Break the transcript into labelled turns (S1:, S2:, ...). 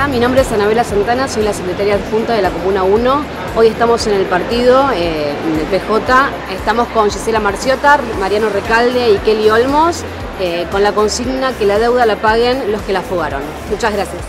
S1: Hola, mi nombre es Anabela Santana, soy la secretaria adjunta de la Comuna 1. Hoy estamos en el partido, eh, en el PJ. Estamos con Gisela Marciota, Mariano Recalde y Kelly Olmos, eh, con la consigna que la deuda la paguen los que la fugaron. Muchas gracias.